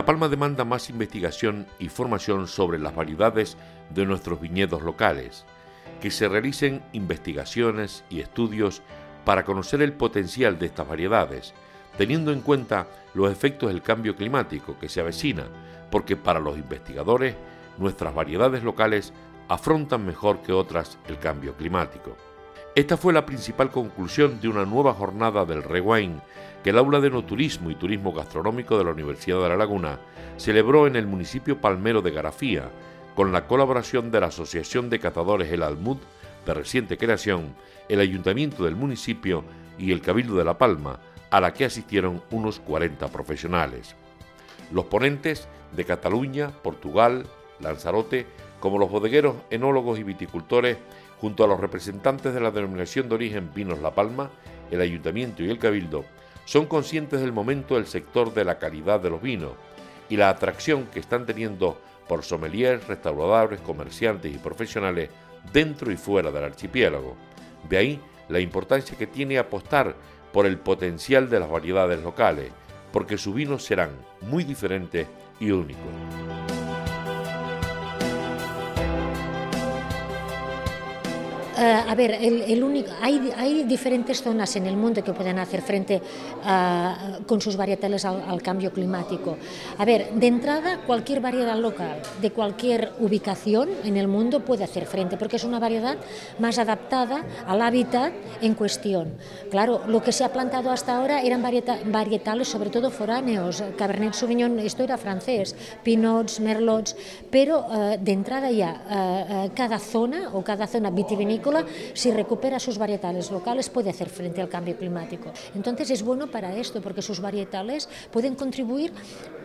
La Palma demanda más investigación y formación sobre las variedades de nuestros viñedos locales, que se realicen investigaciones y estudios para conocer el potencial de estas variedades, teniendo en cuenta los efectos del cambio climático que se avecina, porque para los investigadores nuestras variedades locales afrontan mejor que otras el cambio climático. Esta fue la principal conclusión de una nueva jornada del Rewind que el Aula de No Turismo y Turismo Gastronómico de la Universidad de La Laguna celebró en el municipio palmero de Garafía, con la colaboración de la Asociación de Catadores El Almud, de reciente creación, el Ayuntamiento del municipio y el Cabildo de La Palma, a la que asistieron unos 40 profesionales. Los ponentes de Cataluña, Portugal, Lanzarote, como los bodegueros, enólogos y viticultores, junto a los representantes de la denominación de origen Vinos La Palma, el Ayuntamiento y el Cabildo, son conscientes del momento del sector de la calidad de los vinos y la atracción que están teniendo por sommeliers, restauradores, comerciantes y profesionales dentro y fuera del archipiélago. De ahí la importancia que tiene apostar por el potencial de las variedades locales, porque sus vinos serán muy diferentes y únicos. A ver, el, único, hay, hay, diferentes zonas en el mundo que pueden hacer frente con sus varietales al, cambio climático. A ver, de entrada, cualquier variedad local de cualquier ubicación en el mundo puede hacer frente, porque es una variedad más adaptada al hábitat en cuestión. Claro, lo que se ha plantado hasta ahora eran varietales, sobre todo foráneos. Cabernet Sauvignon, esto era francés, Pinots, Merlots, pero eh, de entrada ya, eh, cada zona o cada zona vitivinícola si recupera sus varietales locales, puede hacer frente al cambio climático. Entonces es bueno para esto, porque sus varietales pueden contribuir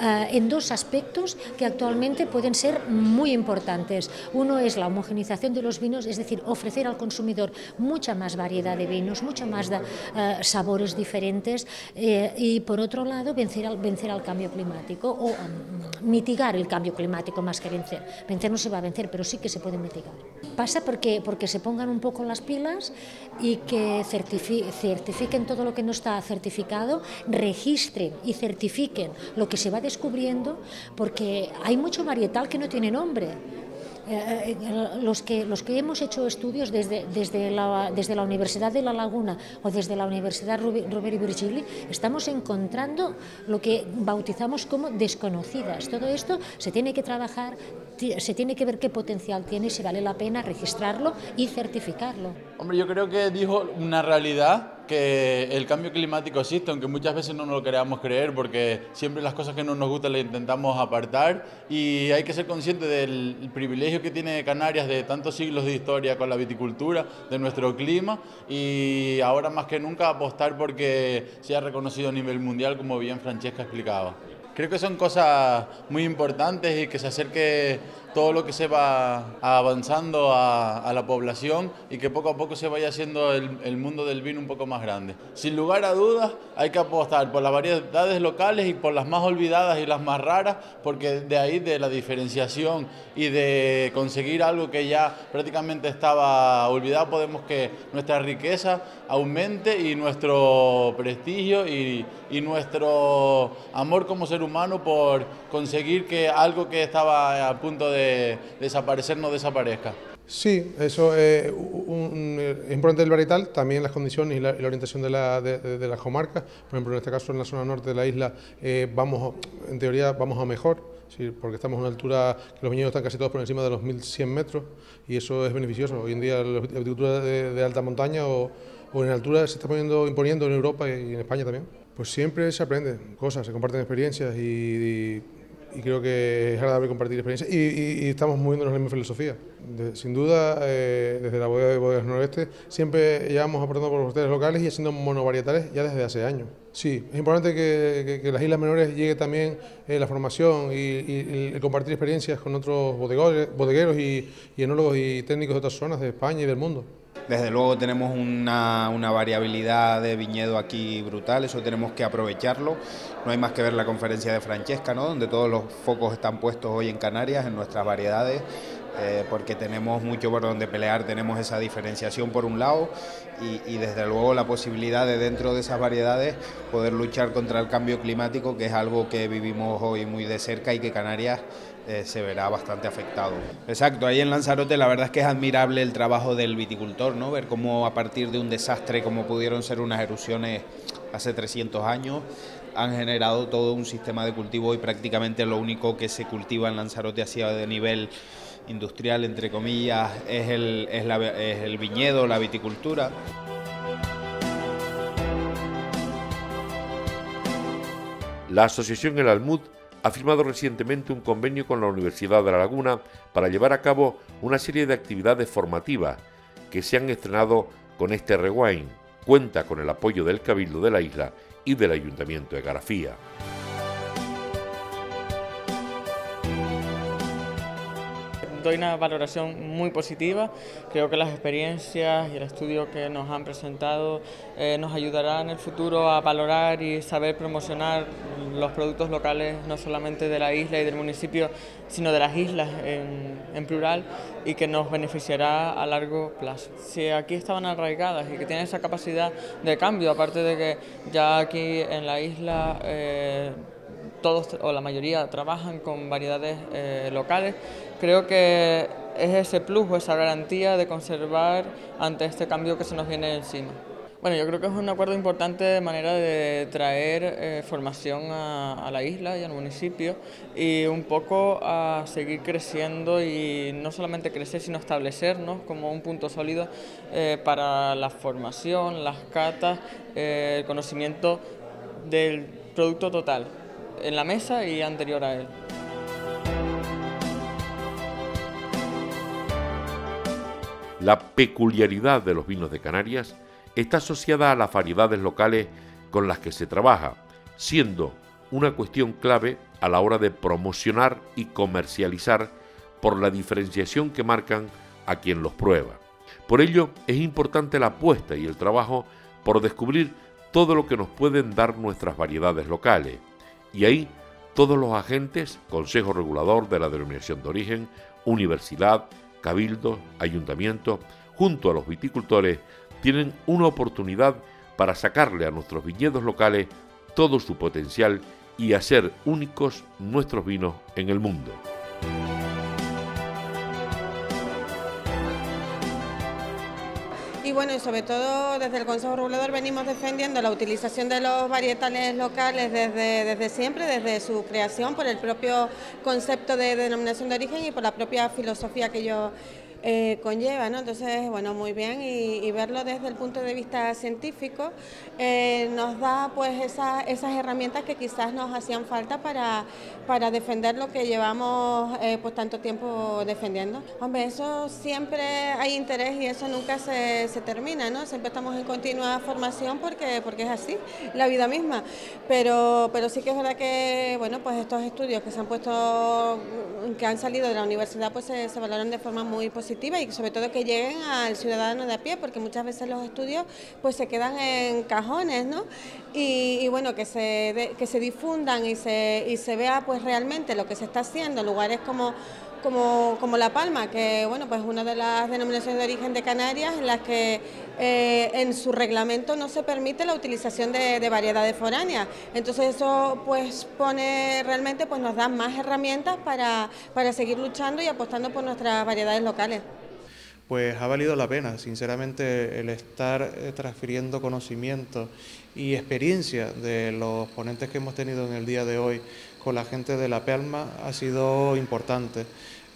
eh, en dos aspectos que actualmente pueden ser muy importantes. Uno es la homogenización de los vinos, es decir, ofrecer al consumidor mucha más variedad de vinos, mucha más de, eh, sabores diferentes eh, y por otro lado vencer al, vencer al cambio climático o mm, mitigar el cambio climático más que vencer. Vencer no se va a vencer, pero sí que se puede mitigar. Pasa porque, porque se pongan un poco las pilas y que certifiquen todo lo que no está certificado, registren y certifiquen lo que se va descubriendo, porque hay mucho varietal que no tiene nombre. Eh, eh, los, que, los que hemos hecho estudios desde, desde, la, desde la Universidad de La Laguna o desde la Universidad Robert y Virgili, estamos encontrando lo que bautizamos como desconocidas. Todo esto se tiene que trabajar, se tiene que ver qué potencial tiene, si vale la pena registrarlo y certificarlo. Hombre, yo creo que dijo una realidad que el cambio climático existe, aunque muchas veces no nos lo queramos creer, porque siempre las cosas que no nos gustan las intentamos apartar y hay que ser consciente del privilegio que tiene Canarias de tantos siglos de historia con la viticultura, de nuestro clima y ahora más que nunca apostar porque sea reconocido a nivel mundial, como bien Francesca explicaba. Creo que son cosas muy importantes y que se acerque todo lo que se va avanzando a, la población y que poco a poco se vaya haciendo el, mundo del vino un poco más grande. Sin lugar a dudas, hay que apostar por las variedades locales y por las más olvidadas y las más raras, porque de ahí, de la diferenciación y de conseguir algo que ya prácticamente estaba olvidado, podemos que nuestra riqueza aumente y nuestro prestigio y, y nuestro amor como ser humano por conseguir que algo que estaba a punto de desaparecer no desaparezca. Sí, eso es importante el varietal, también las condiciones y la, orientación de, la, de, las comarcas. Por ejemplo, en este caso en la zona norte de la isla eh, vamos, en teoría vamos a mejor, ¿sí? porque estamos a una altura que los viñedos están casi todos por encima de los 1.100 metros y eso es beneficioso. Hoy en día la agricultura de, alta montaña o, en altura se está poniendo, imponiendo en Europa y en España también. Pues siempre se aprende cosas, se comparten experiencias y y creo que es agradable compartir experiencias y, estamos moviéndonos en la misma filosofía. sin duda, eh, desde la bodega de Bodegas Noroeste siempre llevamos aportando por los hoteles locales y haciendo monovarietales ya desde hace años. Sí, es importante que, que, las islas menores llegue también eh, la formación y, compartir experiencias con otros bodegueros y, y enólogos y técnicos de otras zonas de España y del mundo. Desde luego tenemos una, variabilidad de viñedo aquí brutal, eso tenemos que aprovecharlo. No hay más que ver la conferencia de Francesca, ¿no? donde todos los focos están puestos hoy en Canarias, en nuestras variedades eh, porque tenemos mucho por donde pelear, tenemos esa diferenciación por un lado y, desde luego la posibilidad de dentro de esas variedades poder luchar contra el cambio climático, que es algo que vivimos hoy muy de cerca y que Canarias eh, se verá bastante afectado. Exacto, ahí en Lanzarote la verdad es que es admirable el trabajo del viticultor, ¿no? ver cómo a partir de un desastre como pudieron ser unas erupciones hace 300 años, han generado todo un sistema de cultivo y prácticamente lo único que se cultiva en Lanzarote hacia de nivel industrial, entre comillas, es el, es, el viñedo, la viticultura. La Asociación El Almud ha firmado recientemente un convenio con la Universidad de La Laguna para llevar a cabo una serie de actividades formativas que se han estrenado con este rewind. Cuenta con el apoyo del Cabildo de la isla y del Ayuntamiento de Garafía. Doy una valoración muy positiva. Creo que las experiencias y el estudio que nos han presentado eh, nos ayudará en el futuro a valorar y saber promocionar los productos locales no solamente de la isla y del municipio, sino de las islas en, plural y que nos beneficiará a largo plazo. Si aquí estaban arraigadas y que tienen esa capacidad de cambio, aparte de que ya aquí en la isla eh, todos o la mayoría trabajan con variedades eh, locales, creo que es ese plus o esa garantía de conservar ante este cambio que se nos viene encima. Bueno, yo creo que es un acuerdo importante de manera de traer eh, formación a, la isla y al municipio y un poco a seguir creciendo y no solamente crecer, sino establecernos como un punto sólido eh, para la formación, las catas, el conocimiento del producto total en la mesa y anterior a él. La peculiaridad de los vinos de Canarias está asociada a las variedades locales con las que se trabaja, siendo una cuestión clave a la hora de promocionar y comercializar por la diferenciación que marcan a quien los prueba. Por ello es importante la apuesta y el trabajo por descubrir todo lo que nos pueden dar nuestras variedades locales, y ahí todos los agentes, Consejo Regulador de la Denominación de Origen, Universidad, Cabildo, Ayuntamiento, junto a los viticultores, tienen una oportunidad para sacarle a nuestros viñedos locales todo su potencial y hacer únicos nuestros vinos en el mundo. Y bueno, y sobre todo desde el Consejo Regulador venimos defendiendo la utilización de los varietales locales desde, desde siempre, desde su creación, por el propio concepto de denominación de origen y por la propia filosofía que yo eh, conlleva, ¿no? Entonces, bueno, muy bien y, verlo desde el punto de vista científico eh, nos da pues esas herramientas que quizás nos hacían falta para, para defender lo que llevamos eh, pues tanto tiempo defendiendo. Hombre, eso siempre hay interés y eso nunca se, se, termina, ¿no? Siempre estamos en continua formación porque, porque es así, la vida misma. Pero, pero sí que es verdad que, bueno, pues estos estudios que se han puesto, que han salido de la universidad, pues se, se valoran de forma muy positiva y sobre todo que lleguen al ciudadano de a pie, porque muchas veces los estudios pues se quedan en cajones, ¿no? Y, bueno, que se, que se difundan y se, y se vea pues realmente lo que se está haciendo en lugares como como, como, La Palma, que bueno, pues una de las denominaciones de origen de Canarias en las que eh, en su reglamento no se permite la utilización de, de, variedades foráneas. Entonces eso pues pone realmente pues nos da más herramientas para, para seguir luchando y apostando por nuestras variedades locales. Pues ha valido la pena, sinceramente, el estar eh, transfiriendo conocimiento y experiencia de los ponentes que hemos tenido en el día de hoy con la gente de La Palma ha sido importante.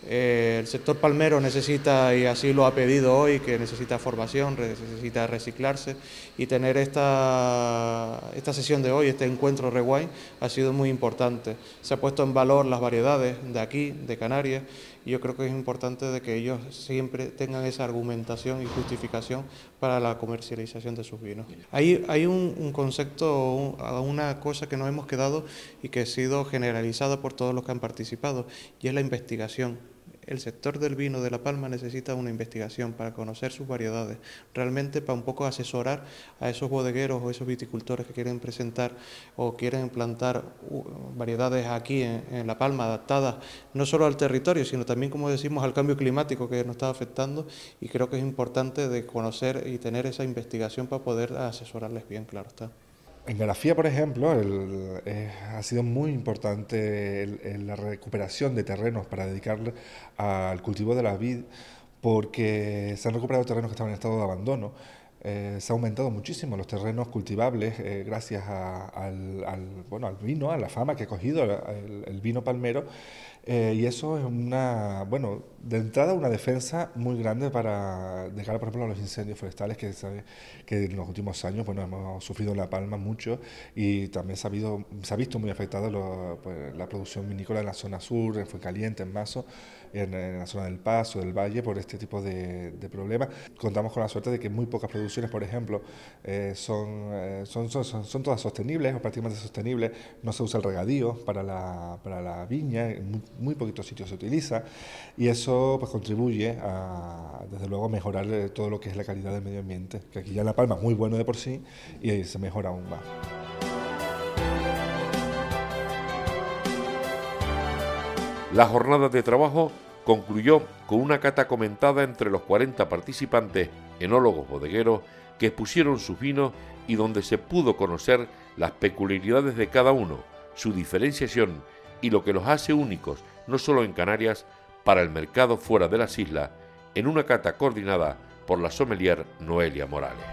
Eh, el sector palmero necesita, y así lo ha pedido hoy, que necesita formación, necesita reciclarse y tener esta, esta sesión de hoy, este encuentro Rewind, ha sido muy importante. Se ha puesto en valor las variedades de aquí, de Canarias, y yo creo que es importante de que ellos siempre tengan esa argumentación y justificación para la comercialización de sus vinos. Hay, un concepto, una cosa que nos hemos quedado y que ha sido generalizada por todos los que han participado, y es la investigación el sector del vino de La Palma necesita una investigación para conocer sus variedades, realmente para un poco asesorar a esos bodegueros o esos viticultores que quieren presentar o quieren plantar variedades aquí en, La Palma adaptadas no solo al territorio, sino también, como decimos, al cambio climático que nos está afectando y creo que es importante de conocer y tener esa investigación para poder asesorarles bien, claro está. En Garafía, por ejemplo, ha sido muy importante la recuperación de terrenos para dedicarle al cultivo de la vid, porque se han recuperado terrenos que estaban en estado de abandono. Eh, se ha aumentado muchísimo los terrenos cultivables eh, gracias al, bueno, al vino, a la fama que ha cogido el vino palmero eh, y eso es una, bueno, de entrada una defensa muy grande para, de cara, por ejemplo, a los incendios forestales que, que en los últimos años, bueno, hemos sufrido en La Palma mucho y también se ha, habido, se ha visto muy afectado pues, la producción vinícola en la zona sur, en Fuencaliente, en Mazo, en, la zona del Paso, del Valle, por este tipo de, problemas. Contamos con la suerte de que muy pocas producciones, por ejemplo, eh, son, eh, son, son, son, todas sostenibles o prácticamente sostenibles. No se usa el regadío para la, para la viña, muy, poquitos sitios se utiliza y eso pues contribuye a, desde luego, a mejorar eh, todo lo que es la calidad del medio ambiente, que aquí ya en La Palma es muy bueno de por sí y se mejora aún más. La jornada de trabajo concluyó con una cata comentada entre los 40 participantes, enólogos bodegueros, que expusieron sus vinos y donde se pudo conocer las peculiaridades de cada uno, su diferenciación y lo que los hace únicos, no solo en Canarias, para el mercado fuera de las islas, en una cata coordinada por la sommelier Noelia Morales.